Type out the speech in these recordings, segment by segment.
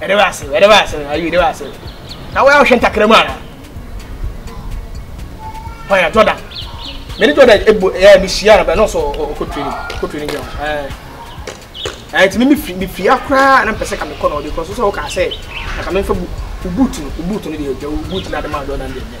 yɛde bɛ ase yɛde bɛ ase ayi yɛde bɛ ase na wɔyɛ ahwɛ ntakra mu ana wɔn yɛ jordan mɛ ni jordan ebu ɛɛ mi hyia na bɛ n'ɔsɔ ɔkɔ training ɔkɔ training ground ɛɛ ɛɛ ti mi mi fi mi fi akora na mpɛsɛ ka mi kɔ na ɔde kɔ so sɛ ɔka sɛ ɛka mi nfa bu buutu no buutu no deɛ ɛgya buutu no adi ma jordan deɛ ɛgya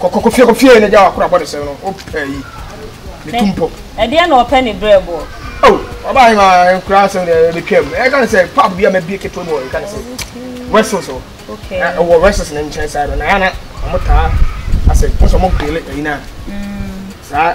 Kɔkɔ kɔfie kɔfie na gya wakora bɔ ne sɛm no wopɛ yi ne tu mpɔ. Ɛdeɛ na ɔpɛ ne brɛ boɔ. Oh, ɔbaa yi ma nkura asɛm deɛ ɛbɛtwa mu. Ɛka ne sɛ pub bi a mabie ketewa mu wɔ ɛka ne sɛ Wessels hɔ. Na ɛwɔ Wessels ne nkyɛn saa no na ɛyɛ na wɔtaa asɛ pɛ sɛ wɔgrele ɛyi no a. Saa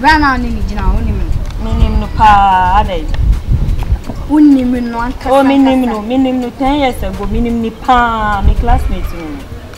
Bra na ne ne gyina hɔ ne me. Menim no paa adɛ. Wonim no ankasa. Oh menim no menim no ten years ago menim ni paa me classmate no.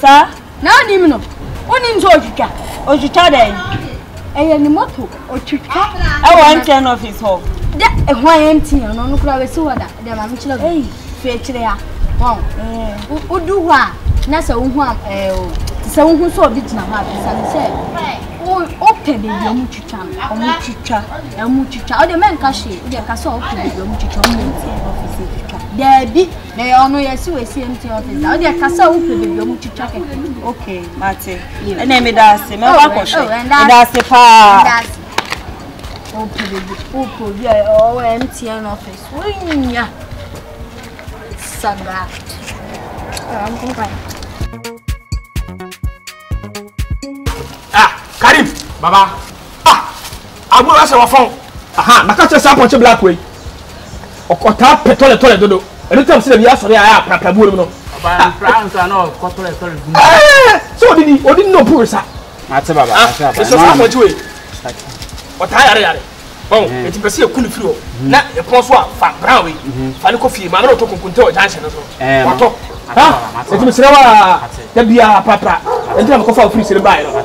Saa. Naa nim no. Wonim sɛ ɔtwitwa? Ɔtwitwa dɛn? Ɛyɛ ne moto. Ɔtwitwa. Ɛwɔ MTN office hɔ. Dɛ ɛho ayɛ MTN no no koraa bɛsi hɔ da. Dɛ ma mekyerɛ wo. Fi akyire ha. Wɔn. Wodu hɔ a na sɛ wohu a ɛɛ o. Te sɛ wohu sɛ obi gyina hɔ a bisa no sɛ wopɛ baabi a wɔn twitwa no. Wɔn twitwa. Wɔn twitwa. Ɔde mɛnka hwee. Ɔde ɛka sɛ ɔpɛ baabi a wɔn twitwa. Wɔn MTN office twitwa. Daabi. Meyɛ ɔno yɛ si wɔ esi MT office da. Ɔde ɛkasa a wopɛ baabi ɔmo twitwa kɛkɛ. Okay, mate. Ɛna ɛmi da ase. Mɛ ɔba kɔhwɛ. Ɛda ase paa. Ɛda ase. Wopɛ baabi wopɛ obi a ɔwɔ MTN office. Wonya. Sagat. Ɛna nkɔmpa. ah karim baba ah agolo asɛ wɔfɔn aha maka kyerɛ saa pɔnkye black wei ɔkɔtaa pɛ tɔlɛ tɔlɛ dodo ɛno tam sɛ dabi asɔre a aprapra buo no mu no sɛ ɔde ni ɔde ni na ɔpu resa mate baba ah, sɛ saa pɔnkye wei ɔtaa yare yare ɔn eti pɛ sɛ yɛku no firi hɔ na yɛpɔn so a fa brown wei fa no kɔ fie maame na ɔtɔ kunkunte wɔ junction no so no ɔtɔ ha eti mesrɛ wo a da biara prapra ɛnti na mekɔfa wo firi sere baeɛ no